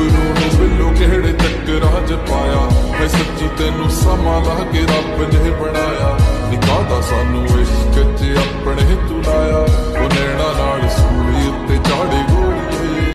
ਗੱਭਰੂ ਨੂੰ ਬਿੱਲੋ ਕਿਹੜੇ ਚੱਕਰਾਂ 'ਚ ਪਾਇਆ? ਹੈ ਸੱਚੀ ਤੈਨੂੰ ਸਮਾਂ ਲਾ ਕੇ ਰੱਬ ਨੇ ਬਣਾਇਆ